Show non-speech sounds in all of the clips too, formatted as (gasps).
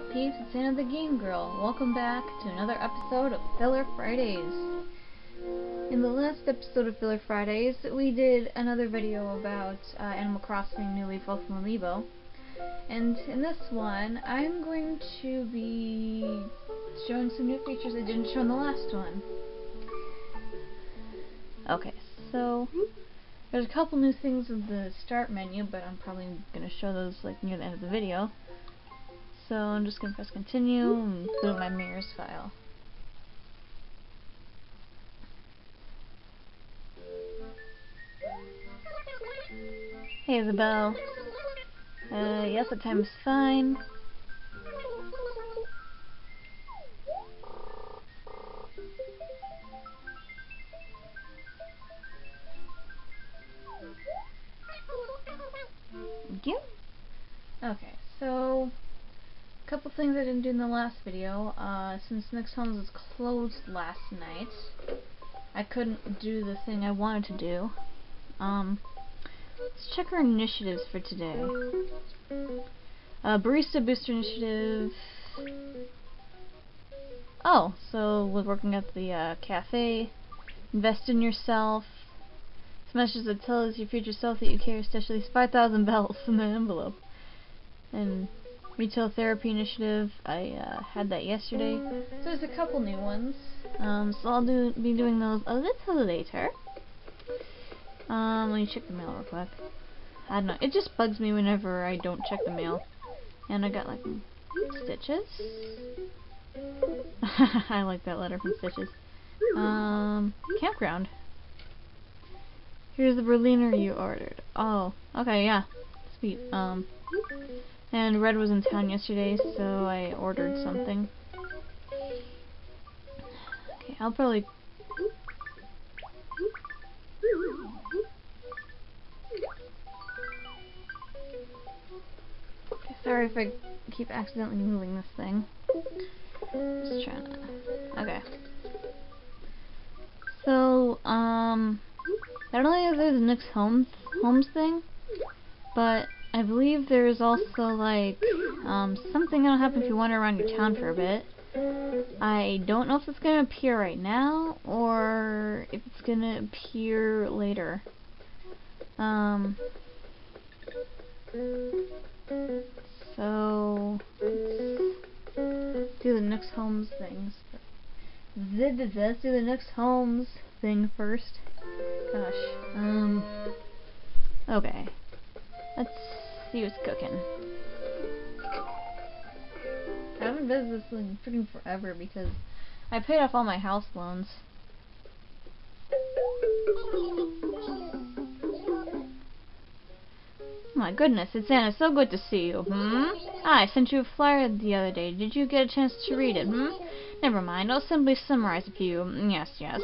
up, peeps? It's Anna the Game Girl. Welcome back to another episode of Filler Fridays. In the last episode of Filler Fridays, we did another video about uh, Animal Crossing New Leaf Ultima Amiibo. And in this one, I'm going to be showing some new features I didn't show in the last one. Okay, so there's a couple new things in the start menu, but I'm probably going to show those like near the end of the video. So I'm just going to press continue and boot my mirrors file. Hey Isabelle. Uh, yes, the time is fine. Couple things I didn't do in the last video. Uh, since Nook's Homes was closed last night, I couldn't do the thing I wanted to do. Um, let's check our initiatives for today. Uh, Barista Booster Initiative. Oh, so we're working at the uh, cafe. Invest in yourself. Smashes that tells your future self that you stash at 5,000 bells in the envelope. And Retail Therapy Initiative, I uh, had that yesterday. So there's a couple new ones. Um, so I'll do be doing those a little later. Um, let me check the mail real quick. I don't know. It just bugs me whenever I don't check the mail. And I got like Stitches. (laughs) I like that letter from Stitches. Um, campground. Here's the Berliner you ordered. Oh, okay, yeah. Sweet. Um, and Redd was in town yesterday, so I ordered something. Okay, I'll probably... Okay, sorry if I keep accidentally moving this thing. Just trying to... Okay. So, um... I don't know if there's Nook's Homes, Homes thing, but I believe there's also like um, something that'll happen if you wander around your town for a bit. I don't know if it's going to appear right now or if it's going to appear later. Um, so, do the Nook's Homes things. Let's do the Nook's Homes thing first. Gosh. Um. Okay. Let's see what's cooking. I haven't visited this in freaking forever because I paid off all my house loans. My goodness, it's Anna. So good to see you. Hmm? I sent you a flyer the other day. Did you get a chance to read it? Hmm? Never mind. I'll simply summarize a few. Yes, yes.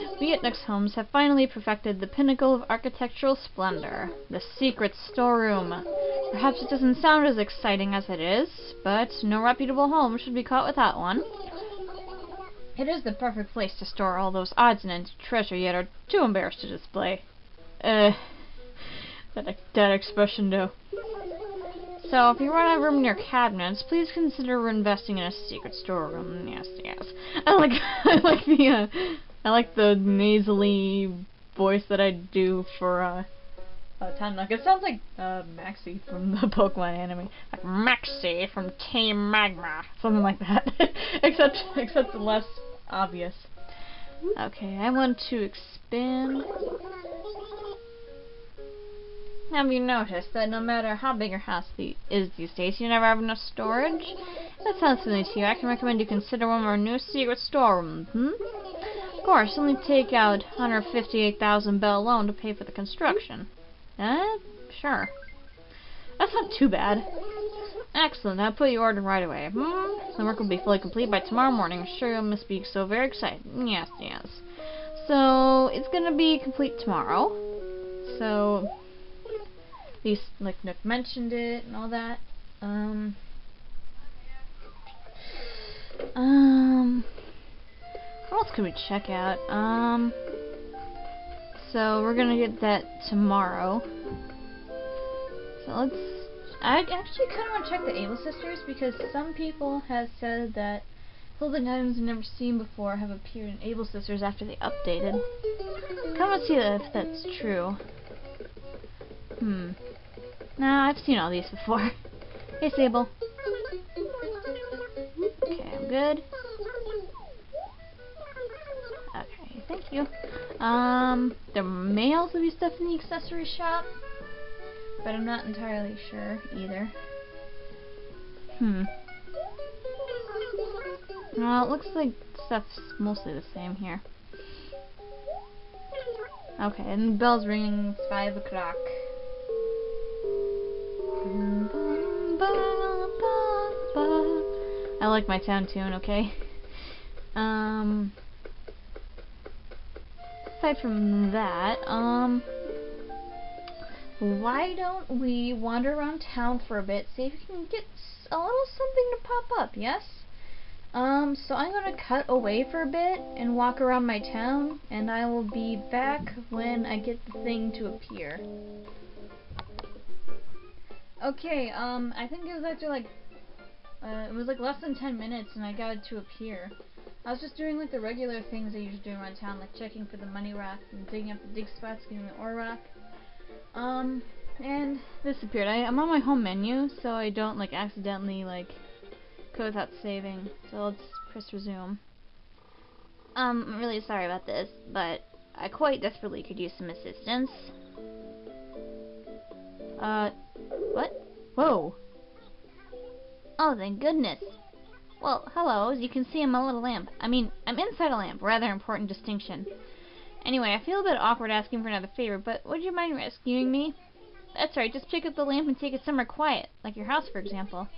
At Nook's Homes have finally perfected the pinnacle of architectural splendor, the secret storeroom. Perhaps it doesn't sound as exciting as it is, but no reputable home should be caught without one. It is the perfect place to store all those odds and ends treasure yet are too embarrassed to display. Uh, that, that expression though. So, if you run out of room in your cabinets, please consider investing in a secret storeroom. Yes, yes. I like, (laughs) I like the, uh, I like the nasally voice that I do for, uh, uh, Tom Nook. It sounds like, uh, Maxie from the (laughs) Pokemon anime. Like, Maxie from Team Magma. Something like that. (laughs) except, except the less obvious. Okay, I want to expand have you noticed that no matter how big your house the is these days, you never have enough storage? that sounds familiar to you, I can recommend you consider one of our new secret storerooms, hmm? Of course, only take out 158,000 bell loan to pay for the construction. Eh? Sure. That's not too bad. Excellent, I'll put your order right away. Hmm? The work will be fully complete by tomorrow morning. Sure, you must be so very excited. Yes, yes. So, it's gonna be complete tomorrow. So, least like Nook mentioned it and all that. Um, um, what else can we check out? Um, so we're gonna get that tomorrow. So let's I actually kind of want to check the Able Sisters because some people have said that clothing items we've never seen before have appeared in Able Sisters after they updated. Kind of want to see if that's true. Hmm. Nah, I've seen all these before. (laughs) hey, Sable. Okay, I'm good. Okay, thank you. Um, there may also be stuff in the accessory shop, but I'm not entirely sure either. Hmm. Well, it looks like stuff's mostly the same here. Okay, and the bell's ringing. It's five o'clock. I like my town tune, okay? Um, aside from that, um, why don't we wander around town for a bit, see if we can get a little something to pop up, yes? Um, so I'm gonna cut away for a bit and walk around my town, and I will be back when I get the thing to appear. Okay, um, I think it was after like, uh, it was like less than 10 minutes and I got it to appear. I was just doing like the regular things I usually do around town, like checking for the money rock and digging up the dig spots, getting the ore rock. Um, and this appeared. I, I'm on my home menu, so I don't like accidentally like go without saving. So let's press resume. Um, I'm really sorry about this, but I quite desperately could use some assistance. Uh, what? Whoa. Oh, thank goodness. Well, hello. As you can see, I'm a little lamp. I mean, I'm inside a lamp. Rather important distinction. Anyway, I feel a bit awkward asking for another favor, but would you mind rescuing me? That's right. Just pick up the lamp and take it somewhere quiet, like your house, for example.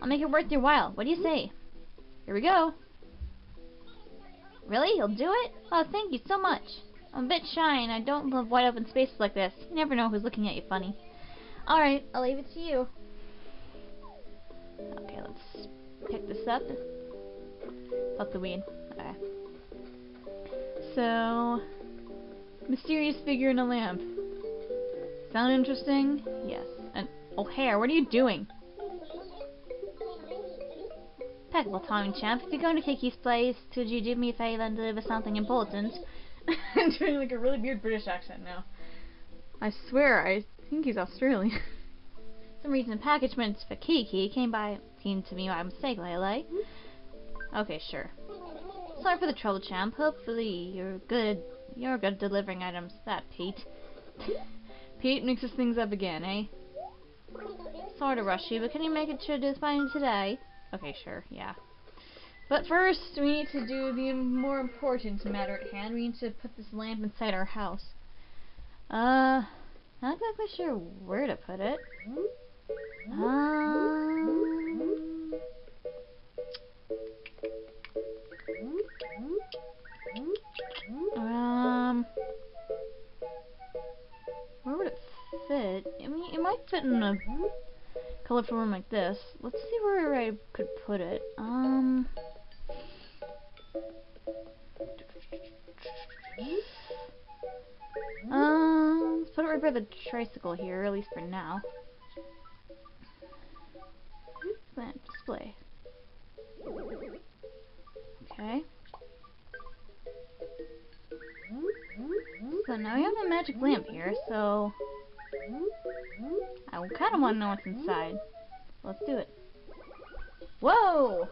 I'll make it worth your while. What do you say? Here we go. Really? You'll do it? Oh, thank you so much. I'm a bit shy and I don't love wide open spaces like this. You never know who's looking at you funny. Alright, I'll leave it to you. Okay, let's pick this up. Fuck the weed. Okay. So, mysterious figure in a lamp. Sound interesting? Yes. And, oh, hair, what are you doing? Impeccable timing, champ. If you're going to Kiki's place, could you do me a favor and deliver something important? (laughs) I'm doing like a really weird British accent now. I swear, I think he's Australian. (laughs) some reason a package meant for Kiki came by came to me by mistake, Lele. Okay, sure. Sorry for the trouble, champ. Hopefully you're good you're good at delivering items. That Pete. (laughs) Pete mixes things up again, eh? Sorry to rush you, but can you make it sure to by today? Okay, sure, yeah. But first, we need to do the more important matter at hand. We need to put this lamp inside our house. Uh, not exactly sure where to put it. Um, um, where would it fit? I mean, it might fit in a colorful room like this. Let's see where I could put it. Um. By the tricycle here, at least for now. Display. Okay. So now we have a magic lamp here, so I kind of want to know what's inside. Let's do it. Whoa!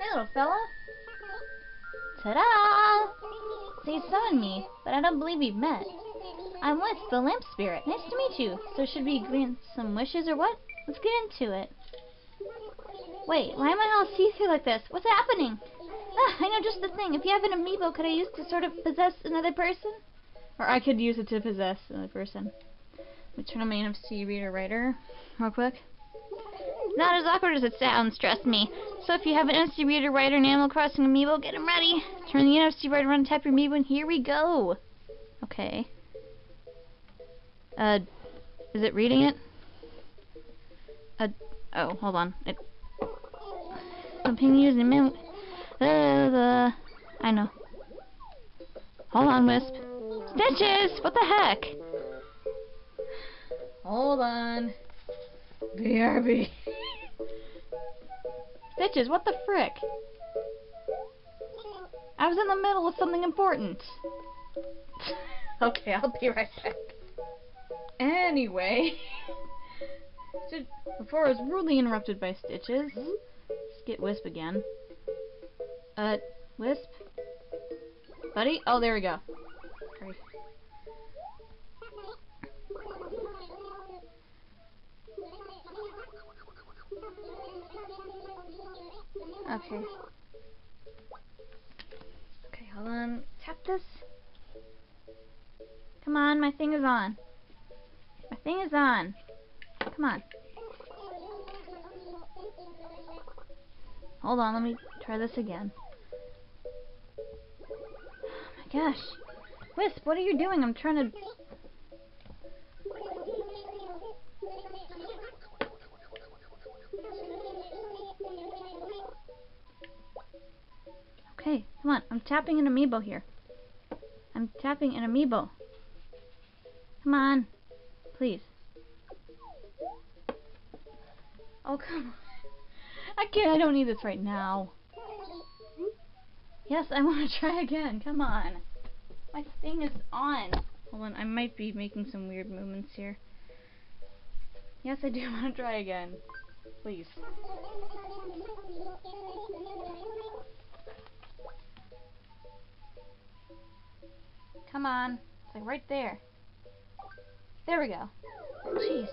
Hey, little fella. Ta-da! So you summoned me, but I don't believe we've met. I'm Wisp, the lamp spirit. Nice to meet you. So should we grant some wishes or what? Let's get into it. Wait, why am I all see-through like this? What's happening? Ah, I know just the thing. If you have an amiibo, could I use to sort of possess another person? Or I could use it to possess another person. Let me turn on my NFC reader writer real quick. Not as awkward as it sounds, trust me. So if you have an NFC reader writer and Animal Crossing amiibo, get ready. Turn the NFC writer on, tap your amiibo, and here we go. Okay. Uh, is it reading it? Uh, oh, hold on. It. Continue using minute. Uh, the. I know. Hold on, Wisp. Stitches! What the heck? Hold on. BRB. Stitches, what the frick? I was in the middle of something important. (laughs) okay, I'll be right back. Anyway, (laughs) before I was rudely interrupted by Stitches, let's get Wisp again. Uh, Wisp? Buddy? Oh, there we go. Okay. Okay, hold on. Tap this. Come on, my thing is on. Thing is on. Come on. Hold on, let me try this again. Oh my gosh. Wisp, what are you doing? I'm trying to... Okay, come on. I'm tapping an amiibo here. I'm tapping an amiibo. Come on. Please. Oh, come on. I can't. I don't need this right now. Yes, I want to (laughs) try again. Come on. My thing is on. Hold on. I might be making some weird movements here. Yes, I do (laughs) want to try again. Please. Come on. It's like right there. There we go. Jeez.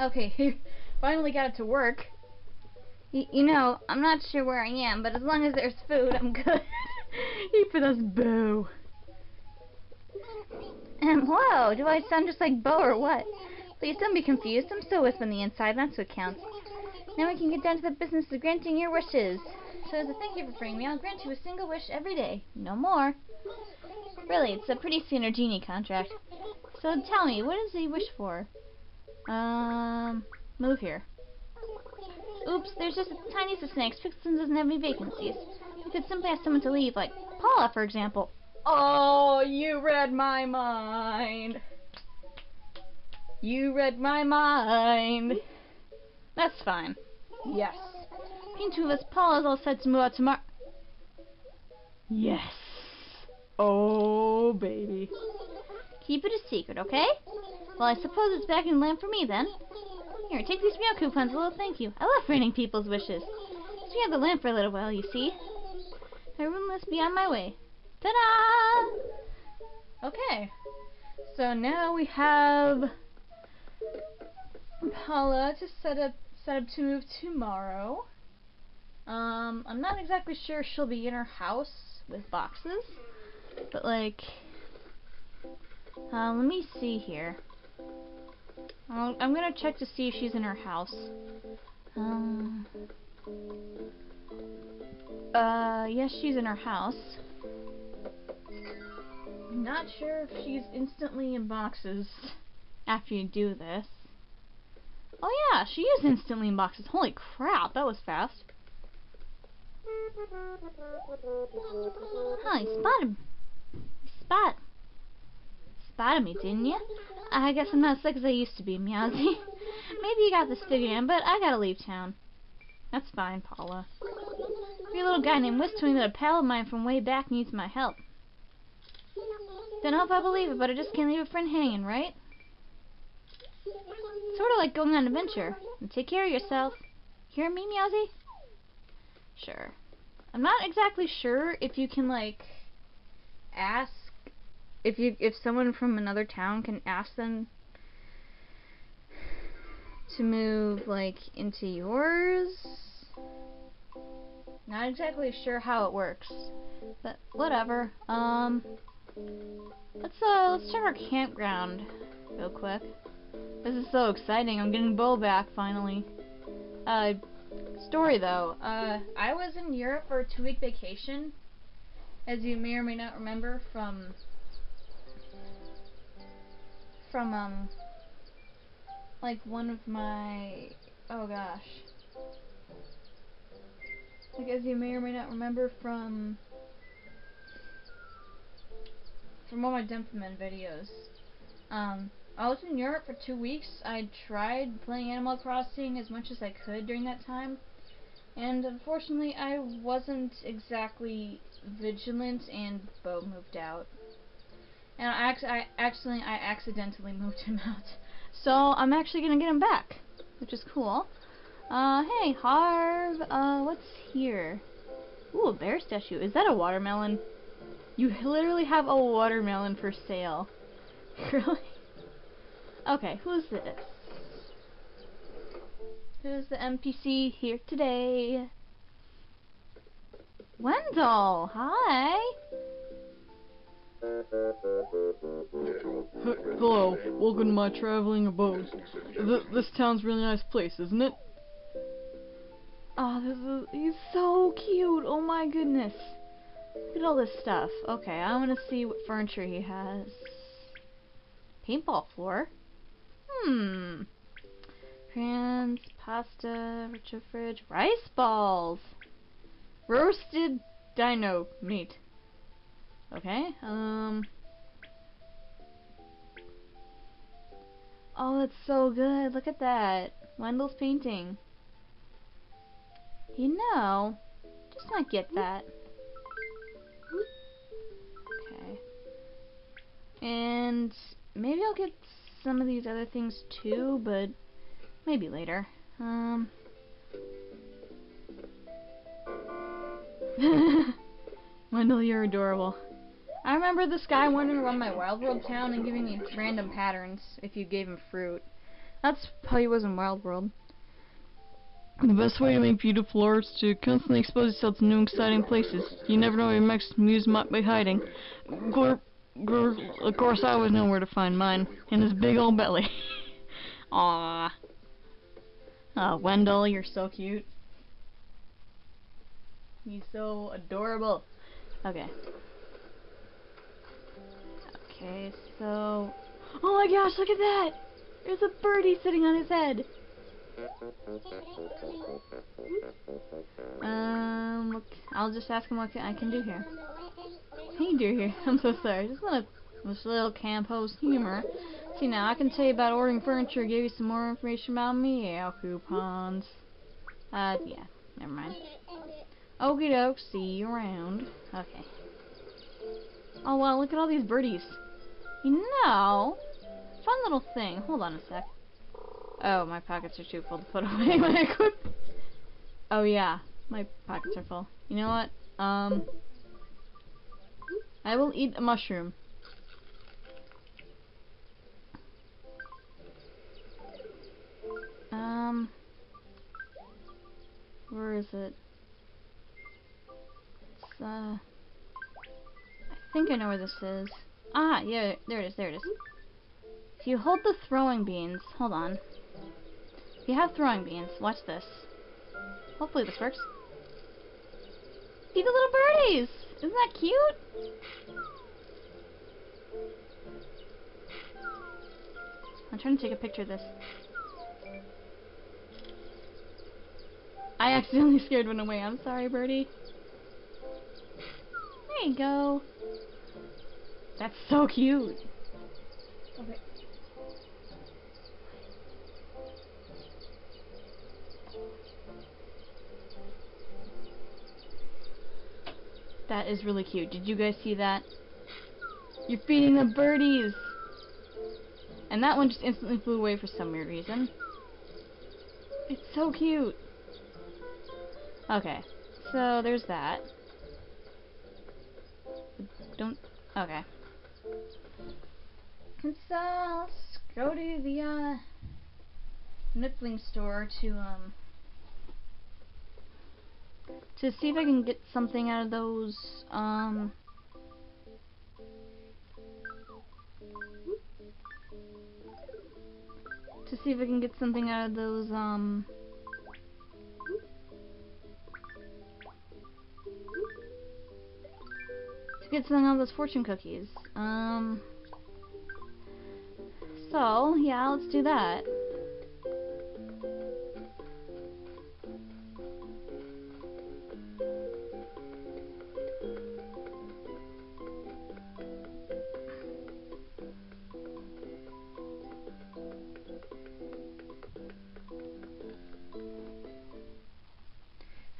Okay, (laughs) finally got it to work. Y you know, I'm not sure where I am, but as long as there's food, I'm good. (laughs) Eat for this boo. And whoa, do I sound just like Bo or what? Please don't be confused. I'm still with on the inside. That's what counts. Now we can get down to the business of granting your wishes. So as a thank you for freeing me, I'll grant you a single wish every day. No more. Really, it's a pretty standard genie contract. So tell me, what does he wish for? Um, move here. Oops, there's just the tiniest of snakes. Pixton doesn't have any vacancies. You could simply ask someone to leave, like Paula, for example. Oh, you read my mind. You read my mind. That's fine. Yes. Between two of us, Paula's all set to move out tomorrow. Yes. Oh, baby. Keep it a secret, okay? Well, I suppose it's back in the land for me, then. Here, take these meal coupons, a little thank you. I love granting people's wishes. So we have the lamp for a little while, you see. I must be on my way. Ta-da! Okay. So now we have Paula to set up set up to move tomorrow. Um, I'm not exactly sure she'll be in her house with boxes, but like, uh, let me see here. I'll, I'm gonna check to see if she's in her house. Um, uh, yes, she's in her house. Not sure if she's instantly in boxes after you do this. Oh yeah, she is instantly in boxes. Holy crap, that was fast. Huh, you spotted spot spotted me, didn't you? I guess I'm not as sick as I used to be, Meowsy. (laughs) Maybe you got this figured in, but I gotta leave town. That's fine, Paula. Your little guy named me that a pal of mine from way back needs my help. Know if I believe it, but I just can't leave a friend hanging, right? Sort of like going on an adventure. And take care of yourself. Hear me, Meowsy? Sure. I'm not exactly sure if you can, like, ask if you if someone from another town can ask them to move like into yours not exactly sure how it works but whatever. Um let's uh let's check our campground real quick. This is so exciting. I'm getting Bo back finally. Uh story though. Uh I was in Europe for a two week vacation as you may or may not remember from from um like one of my oh gosh like as you may or may not remember from from of my Denpa Men videos um I was in Europe for two weeks. I tried playing Animal Crossing as much as I could during that time. And unfortunately, I wasn't exactly vigilant, and Bo moved out. And I, I actually, I accidentally moved him out. So I'm actually gonna get him back, which is cool. Uh, hey, Harv. Uh, what's here? Ooh, a bear statue. Is that a watermelon? You literally have a watermelon for sale. (laughs) really? Okay, who's this? Who's the NPC here today? Wendell, hi. Hello, welcome to my traveling abode. Th this town's a really nice place, isn't it? Oh, this is, he's so cute. Oh my goodness. Look at all this stuff. Okay, I want to see what furniture he has. Paintball floor. Hmm. Crayons, pasta, Richard fridge, rice balls, roasted dino meat. Okay, um. Oh, it's so good. Look at that. Wendell's painting. You know, just not get that. Okay. And maybe I'll get some of these other things too, but maybe later. Um. (laughs) Wendell, you're adorable. I remember this guy wandering around my Wild World town and giving me random patterns if you gave him fruit. That's how he was in Wild World. The best way to make beautiful art is to constantly expose yourself to new exciting places. You never know where your next muse might be hiding. Of course, I always know where to find mine. In his big old belly. (laughs) Aww. Oh, Wendell, you're so cute. He's so adorable. Okay. Okay, so... Oh my gosh, look at that! There's a birdie sitting on his head! Um, what, I'll just ask him what I can do here. You do here? (laughs) I'm so sorry. Just want to, this little camp host humor. See now, I can tell you about ordering furniture, give you some more information about meow coupons. Uh, yeah, never mind. Okie doke, see you around. Okay. Oh wow, look at all these birdies. You know, fun little thing. Hold on a sec. Oh, my pockets are too full to put (laughs) away my equipment. Oh yeah, my pockets are full. You know what? Um, I will eat a mushroom. Um, where is it? It's, uh, I think I know where this is. Ah, yeah, there it is, there it is. If you hold the throwing beans, hold on. If you have throwing beans, watch this. Hopefully this works. See the little birdies! Isn't that cute? I'm trying to take a picture of this. I accidentally (laughs) scared one away. I'm sorry, birdie. There you go. That's so cute. Okay. That is really cute. Did you guys see that? You're feeding the birdies! And that one just instantly flew away for some weird reason. It's so cute! Okay, so there's that. Don't... Okay. Let's go to the, uh, Nippling store to, um, to see if I can get something out of those, um, to see if I can get something out of those, um, to get something out of those fortune cookies. Um, so, yeah, let's do that.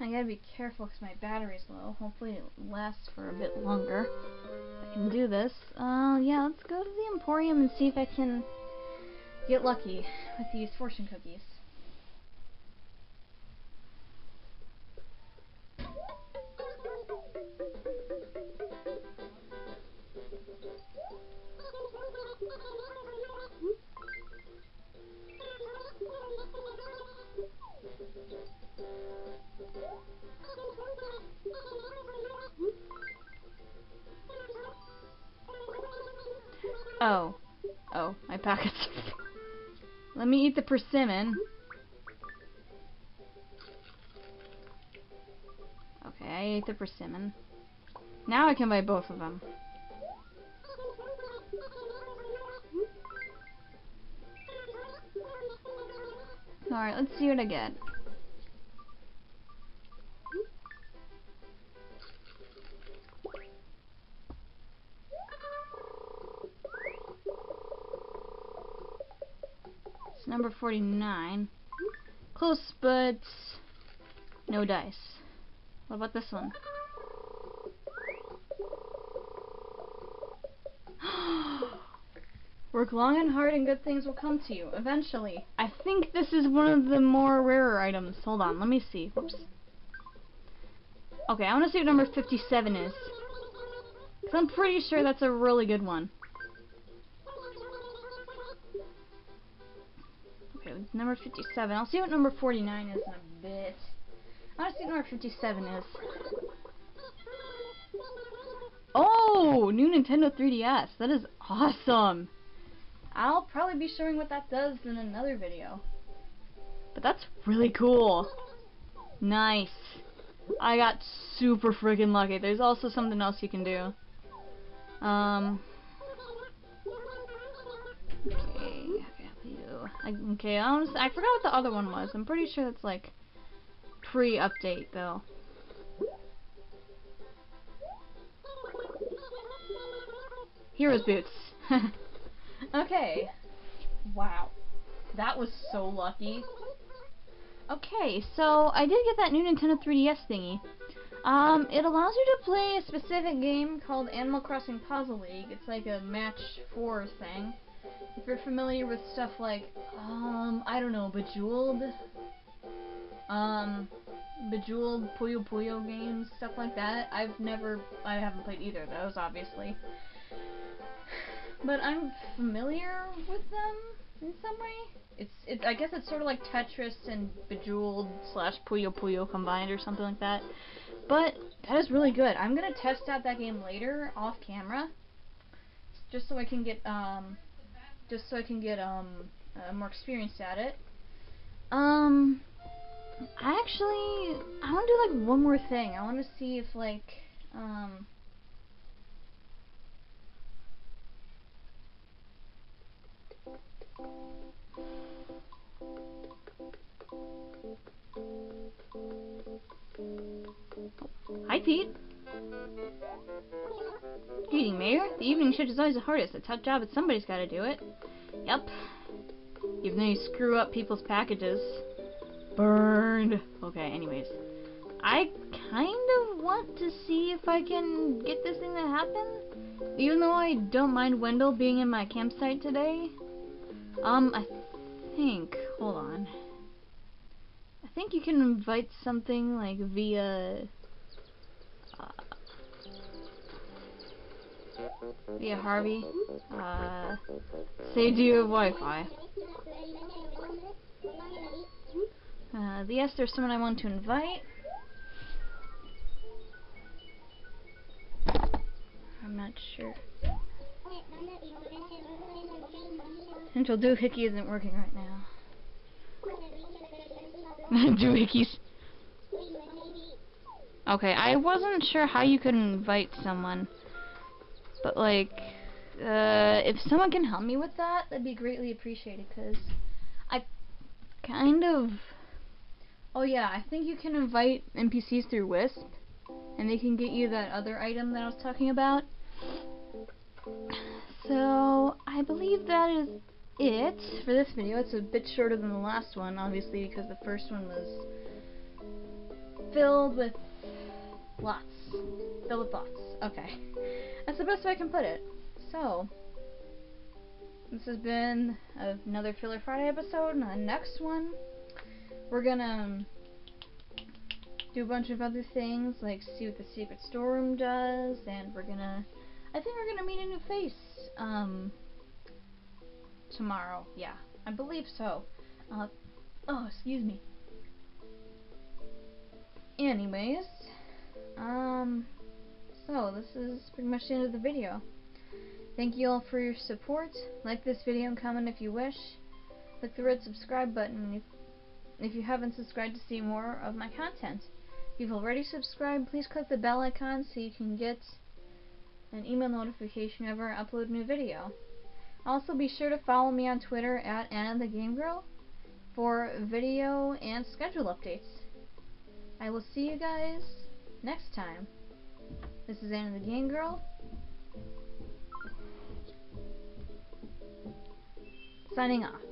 I gotta be careful because my battery's low. Hopefully it lasts for a bit longer. I can do this. Uh, yeah, let's go to the Emporium and see if I can get lucky with these fortune cookies. Oh. Oh, my packets. (laughs) Let me eat the persimmon. Okay, I ate the persimmon. Now I can buy both of them. Alright, let's see what I get. 49. Close, but no dice. What about this one? (gasps) Work long and hard and good things will come to you, eventually. I think this is one of the more rarer items. Hold on, let me see. Oops. Okay, I want to see what number 57 is. Because I'm pretty sure that's a really good one. Number 57. I'll see what number 49 is in a bit. I want to see what number 57 is. Oh, new Nintendo 3DS. That is awesome. I'll probably be showing what that does in another video. But that's really cool. Nice. I got super freaking lucky. There's also something else you can do. Um. Okay, I, I forgot what the other one was. I'm pretty sure it's like pre-update though. Heroes boots. (laughs) okay. Wow. That was so lucky. Okay, so I did get that new Nintendo 3DS thingy. Um, it allows you to play a specific game called Animal Crossing Puzzle League. It's like a match four thing. If you're familiar with stuff like, um, I don't know, Bejeweled, um, Bejeweled, Puyo Puyo games, stuff like that. I've never, I haven't played either of those, obviously. But I'm familiar with them in some way. It's, it's, I guess it's sort of like Tetris and Bejeweled slash Puyo Puyo combined or something like that. But that is really good. I'm gonna test out that game later off camera, just so I can get um, just so I can get um uh, more experience at it. Um, I actually I want to do like one more thing. I want to see if like um. Hi, Pete. Greeting, Mayor. The evening shift is always the hardest. It's A tough job, but somebody's got to do it. Yep. Even though you screw up people's packages. Burned. Okay, anyways. I kind of want to see if I can get this thing to happen. Even though I don't mind Wendell being in my campsite today. Um, I think... Hold on. I think you can invite something like via... via Harvey. Uh, say do you have Wi-Fi? Uh, yes, there's someone I want to invite. I'm not sure. Until Doohickey isn't working right now. (laughs) Doohickeys. Okay, I wasn't sure how you could invite someone. But, like, uh, if someone can help me with that, that'd be greatly appreciated, because I kind of... Oh, yeah, I think you can invite NPCs through Wisp, and they can get you that other item that I was talking about. So, I believe that is it for this video. It's a bit shorter than the last one, obviously, because the first one was filled with lots. Filled with thoughts. Okay. That's the best way I can put it. So, this has been another Filler Friday episode. And the next one, we're gonna um, do a bunch of other things, like see what the secret storeroom does, and we're gonna, I think we're gonna meet a new face, um, tomorrow. Yeah, I believe so. Uh, oh, excuse me. Anyways, um, so this is pretty much the end of the video. Thank you all for your support. Like this video and comment if you wish. Click the red subscribe button if, if you haven't subscribed to see more of my content. If you've already subscribed, please click the bell icon so you can get an email notification whenever I upload a new video. Also, be sure to follow me on Twitter at Anna the Game Girl for video and schedule updates. I will see you guys next time. This is Anna the Game Girl. Signing off.